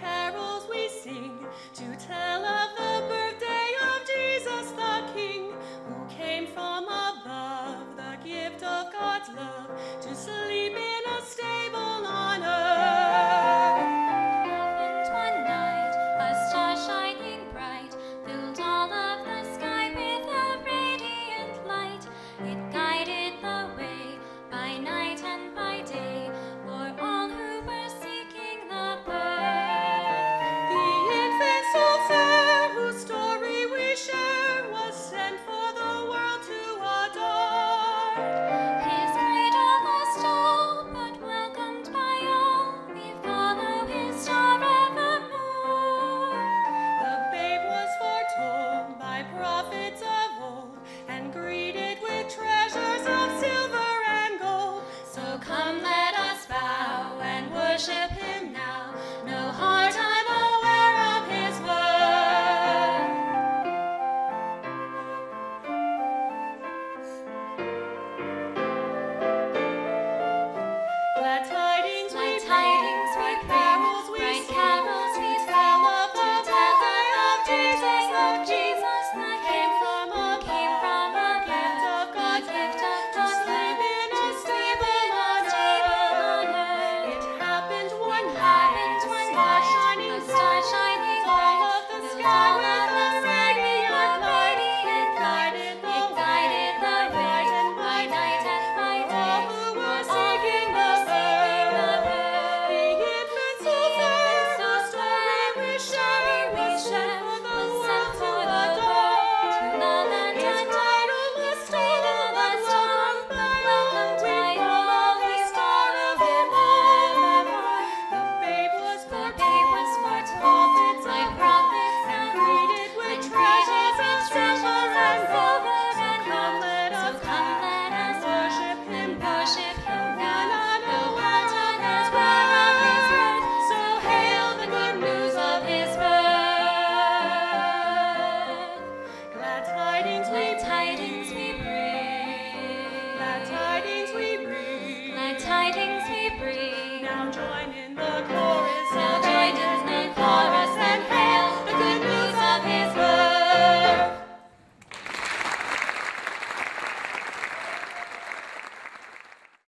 carols we sing to tell of the birthday of Jesus the King, who came from above, the gift of God's love, to sleep in a stable on earth. And one night, a star shining bright filled all of the sky with a radiant light. It guided the way by night and by day. tidings we bring. Now join in the chorus.